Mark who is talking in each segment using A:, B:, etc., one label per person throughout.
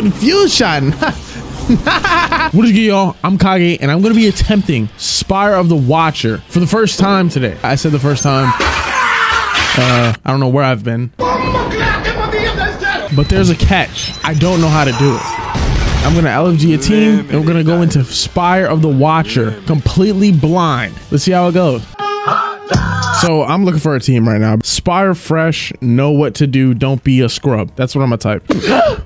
A: confusion. what is good, y'all? I'm Kage, and I'm going to be attempting Spire of the Watcher for the first time today. I said the first time. Uh, I don't know where I've been. But there's a catch. I don't know how to do it. I'm gonna LFG a team, and we're gonna go into Spire of the Watcher, completely blind. Let's see how it goes. So I'm looking for a team right now. Spire fresh, know what to do, don't be a scrub. That's what I'm gonna type.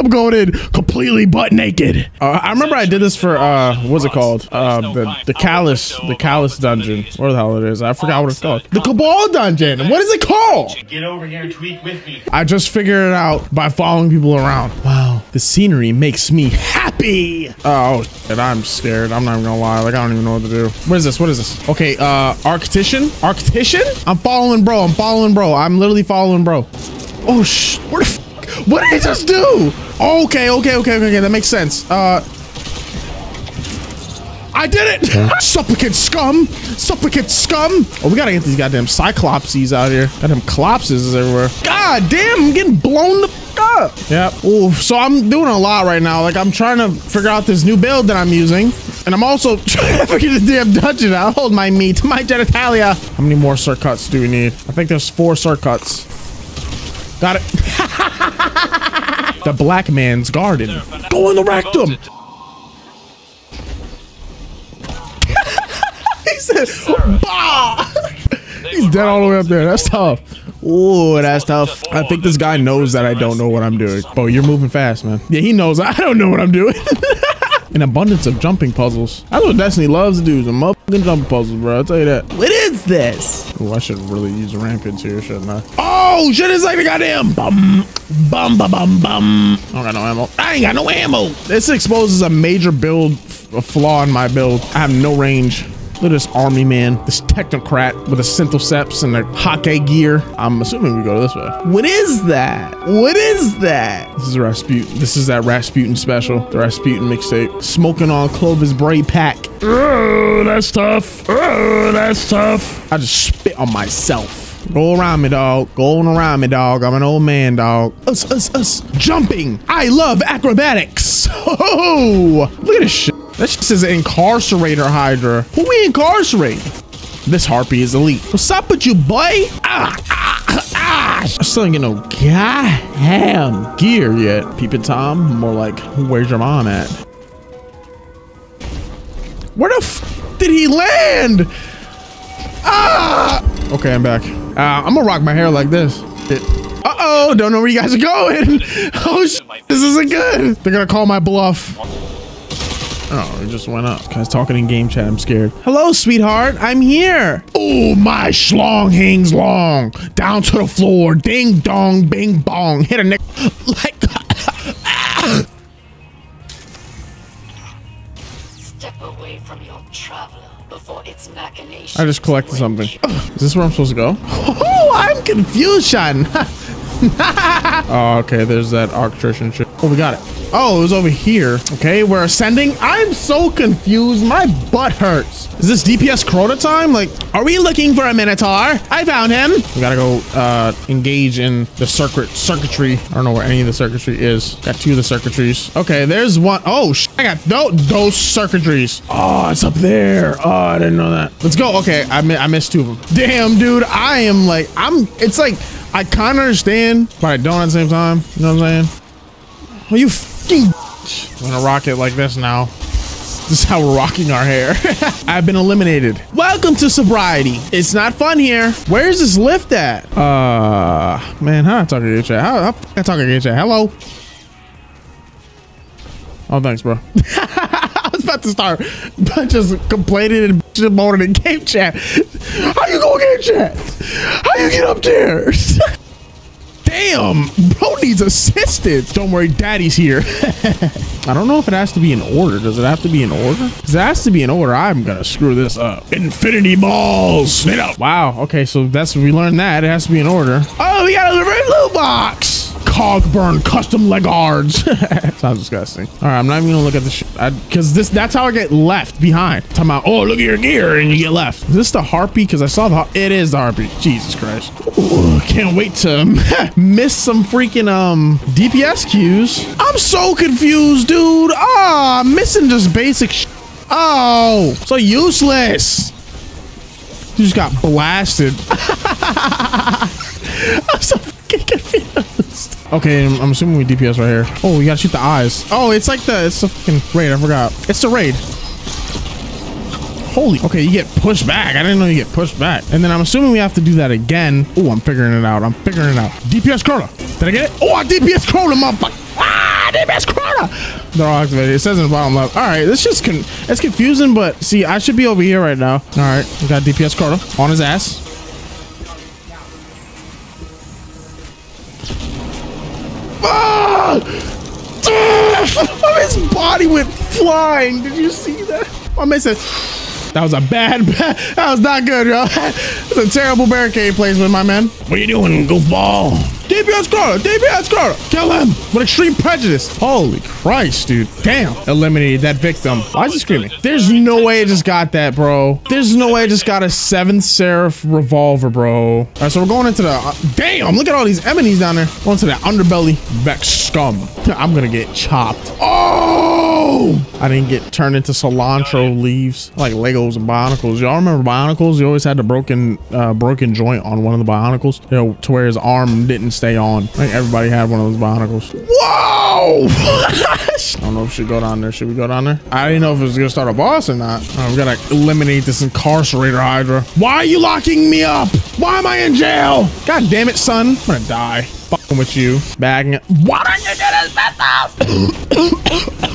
A: I'm going in completely butt naked. Uh, I remember I did this for uh, what's it called? Uh, the the Calus, the Calus dungeon. Where the hell it is? I forgot what it's called. The Cabal dungeon. What is it called?
B: Get over here and tweak with me.
A: I just figured it out by following people around. Wow, the scenery makes me happy. Oh, and I'm scared. I'm not even gonna lie. Like I don't even know what to do. What is this? What is this? Okay, uh, Arctician. Arctician. I'm following bro. I'm following bro. I'm literally following bro. Oh sh. Where the f What did he just do? Okay, okay, okay, okay, okay. That makes sense. Uh. I did it! Supplicant scum! Supplicant scum! Oh, we gotta get these goddamn cyclopses out here. Goddamn collapses everywhere. God damn, I'm getting blown the f up. Yep. Ooh, so I'm doing a lot right now. Like, I'm trying to figure out this new build that I'm using. And I'm also trying to figure this damn dungeon out. Hold my meat, my genitalia. How many more circuits do we need? I think there's four circuits. Got it. the black man's garden. Go in the rectum. he said, bah! He's dead all the way up there. That's tough. Ooh, that's tough. I think this guy knows that I don't know what I'm doing. Oh, you're moving fast, man. Yeah, he knows I don't know what I'm doing. An abundance of jumping puzzles. That's what Destiny loves to do. Some motherfucking jumping puzzles, bro. I'll tell you that. What is this? Oh, I should really use rampage here, shouldn't I? Oh, shit, it's like a goddamn bum, bum, bum, bum, bum. I don't got no ammo. I ain't got no ammo. This exposes a major build, a flaw in my build. I have no range. Look at this army man, this technocrat with a synthoceps and a hockey gear. I'm assuming we go this way. What is that? What is that? This is Rasputin. This is that Rasputin special, the Rasputin mixtape. Smoking on Clovis Bray pack. Oh, that's tough. Oh, that's tough. I just spit on myself. Go around me, dog. Going around me, dog. I'm an old man, dog. Us, us, us. Jumping. I love acrobatics. Oh, look at this shit. That shit says incarcerator Hydra. Who we incarcerate? This harpy is elite. What's up with you, boy? Ah, ah, ah. I still ain't get no goddamn gear yet. Peeping Tom, more like, where's your mom at? Where the f did he land? Ah! Okay, I'm back. Uh, I'm gonna rock my hair like this. Uh oh, don't know where you guys are going. Oh, sh this isn't good. They're gonna call my bluff. Oh, it just went up. Guys talking in game chat. I'm scared. Hello, sweetheart. I'm here. Oh, my schlong hangs long. Down to the floor. Ding dong, bing bong. Hit a neck like.
C: Step away from your traveler before its machinations.
A: I just collected something. Is this where I'm supposed to go? Oh, I'm confusion. oh, okay. There's that arctrician shit. Oh, we got it. Oh, it was over here. Okay, we're ascending. I'm so confused. My butt hurts. Is this DPS Crota time? Like, are we looking for a Minotaur? I found him. We gotta go uh, engage in the circuit circuitry. I don't know where any of the circuitry is. Got two of the circuitries. Okay, there's one. Oh, I got no, those circuitries. Oh, it's up there. Oh, I didn't know that. Let's go. Okay, I, mi I missed two of them. Damn, dude. I am like, I'm, it's like, I kind of understand, but I don't at the same time. You know what I'm saying? Well, you I'm gonna rock it like this now. This is how we're rocking our hair. I've been eliminated. Welcome to sobriety. It's not fun here. Where's this lift at? Uh, man, how I talk to chat? How, how I talk to chat? Hello? Oh, thanks, bro. I was about to start but just complaining and bitching about it in game chat. How you going game chat? How you get up there? Damn, bro needs assistance. Don't worry, daddy's here. I don't know if it has to be in order. Does it have to be in order? Because it has to be in order. I'm gonna screw this up. Infinity balls. Wow. Okay, so that's we learned that. It has to be in order. Oh, we got a red loot box. Cogburn custom leg guards. Sounds disgusting. All right, I'm not even gonna look at the shit because this that's how I get left behind. Talking about oh look at your gear and you get left. Is this the harpy? Because I saw the it is the harpy. Jesus Christ. Ooh, can't wait to miss some freaking um DPS queues. I'm so confused, dude. Ah, I'm missing just basic. Sh oh, so useless. You just got blasted. I'm so fucking confused. Okay, I'm, assuming we DPS right here. Oh, we gotta shoot the eyes. Oh, it's like the it's the fucking raid. I forgot. It's the raid. Holy. Okay, you get pushed back. I didn't know you get pushed back. And then I'm assuming we have to do that again. Oh, I'm figuring it out. I'm figuring it out. DPS Crota. Did I get it? Oh, I DPS Crota, motherfucker. Ah, DPS Crota. They're all activated. It says in the bottom left. All right, this just con it's confusing, but see, I should be over here right now. All right, we got DPS Crota on his ass. His body went flying. Did you see that? I man said, that was a bad, bad, that was not good, yo. That's a terrible barricade placement, my man. What are you doing, goofball? DPS Carter, DPS Carter, kill him with extreme prejudice. Holy Christ, dude. Damn. Eliminated that victim. Why is he screaming? There's no way I just got that, bro. There's no way I just got a seventh Seraph revolver, bro. All right, so we're going into the, uh, damn, look at all these enemies down there. Going to the underbelly. Vex scum. I'm gonna get chopped. Oh! I didn't get turned into cilantro leaves like Legos and Bionicles. Y'all remember Bionicles? You always had the broken uh, broken joint on one of the Bionicles, you know, to where his arm didn't stay on. I think everybody had one of those Bionicles. Whoa! I don't know if we should go down there. Should we go down there? I didn't know if it was gonna start a boss or not. All right, we gotta eliminate this incarcerator Hydra. Why are you locking me up? Why am I in jail? God damn it, son. I'm gonna die. Fucking with you. Bagging it. Why don't you do this,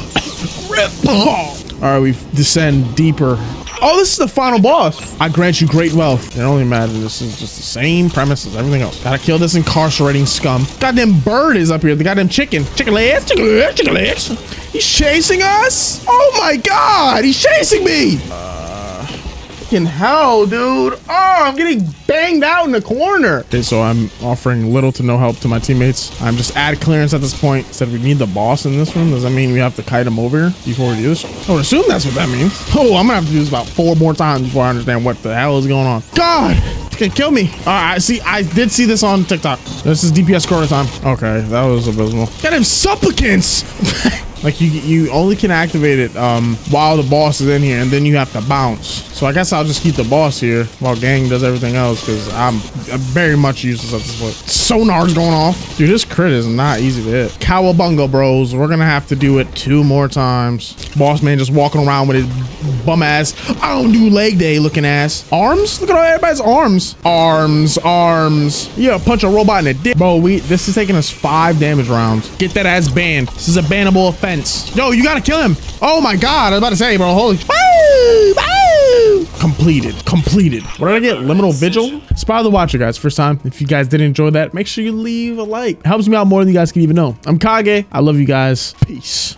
A: All right, we descend deeper. Oh, this is the final boss. I grant you great wealth. It only imagine this is just the same premise as everything else. Gotta kill this incarcerating scum. Goddamn bird is up here. The goddamn chicken. Chicken legs, chicken legs, chicken legs. He's chasing us. Oh my god, he's chasing me. Fucking hell, dude. Oh, I'm getting banged out in the corner. Okay, so I'm offering little to no help to my teammates. I'm just add clearance at this point. Said we need the boss in this room. Does that mean we have to kite him over here before we do this? I would assume that's what that means. Oh, I'm gonna have to do this about four more times before I understand what the hell is going on. God, can kill me. All right, see, I did see this on TikTok. This is DPS corner time. Okay, that was abysmal. Got him supplicants. Like you, you only can activate it um, while the boss is in here, and then you have to bounce. So I guess I'll just keep the boss here while gang does everything else because I'm, very much useless at this point. Sonar's going off, dude. This crit is not easy to hit. Cowabunga, bros. We're gonna have to do it two more times. Boss man just walking around with his bum ass. I don't do leg day looking ass. Arms? Look at all everybody's arms. Arms, arms. Yeah, punch a robot in the dick, bro. We this is taking us five damage rounds. Get that ass banned. This is a bannable offense. Yo, you gotta kill him. Oh my god, I was about to say, bro. Holy. Completed. Completed. What did I get? Liminal Vigil? Spy the Watcher, guys. First time. If you guys did enjoy that, make sure you leave a like. It helps me out more than you guys can even know. I'm Kage. I love you guys. Peace.